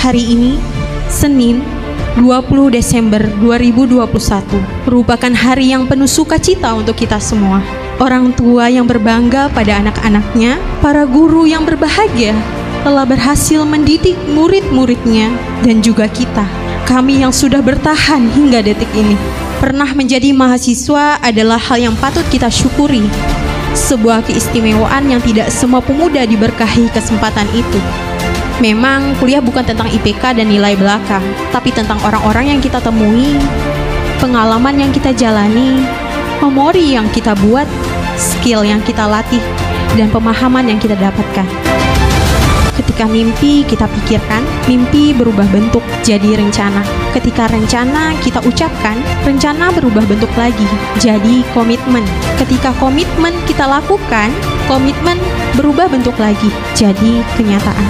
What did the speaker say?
Hari ini, Senin, 20 Desember 2021 merupakan hari yang penuh sukacita untuk kita semua. Orang tua yang berbangga pada anak-anaknya, para guru yang berbahagia telah berhasil mendidik murid-muridnya dan juga kita. Kami yang sudah bertahan hingga detik ini. Pernah menjadi mahasiswa adalah hal yang patut kita syukuri. Sebuah keistimewaan yang tidak semua pemuda diberkahi kesempatan itu. Memang kuliah bukan tentang IPK dan nilai belakang, tapi tentang orang-orang yang kita temui, pengalaman yang kita jalani, memori yang kita buat, skill yang kita latih, dan pemahaman yang kita dapatkan. Ketika mimpi kita pikirkan, mimpi berubah bentuk jadi rencana. Ketika rencana kita ucapkan, rencana berubah bentuk lagi jadi komitmen. Ketika komitmen kita lakukan, komitmen berubah bentuk lagi jadi kenyataan.